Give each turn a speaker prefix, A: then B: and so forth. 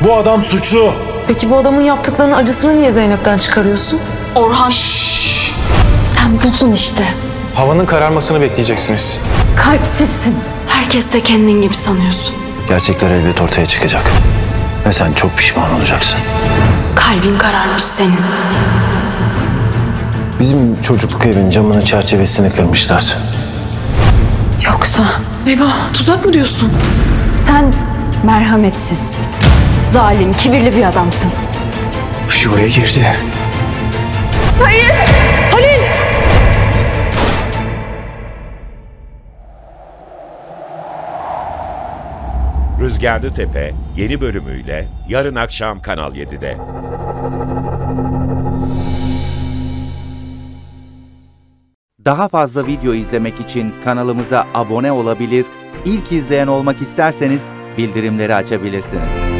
A: Bu adam suçlu.
B: Peki bu adamın yaptıklarının acısını niye Zeynep'ten çıkarıyorsun?
C: Orhan. Sen busun işte.
A: Havanın kararmasını bekleyeceksiniz.
C: Kalpsizsin. Herkes de kendin gibi sanıyorsun.
D: Gerçekler elbet ortaya çıkacak. Ve sen çok pişman olacaksın.
C: Kalbin kararmış senin.
D: Bizim çocukluk evin camını çerçevesini kırmışlar.
C: Yoksa
B: Eyvah tuzak mı diyorsun?
C: sen merhametsiz, zalim, kibirli bir adamsın.
D: Şu yuvaya girdi.
E: Rüzgarlı Tepe yeni bölümüyle yarın akşam Kanal 7'de.
F: Daha fazla video izlemek için kanalımıza abone olabilir, ilk izleyen olmak isterseniz bildirimleri açabilirsiniz.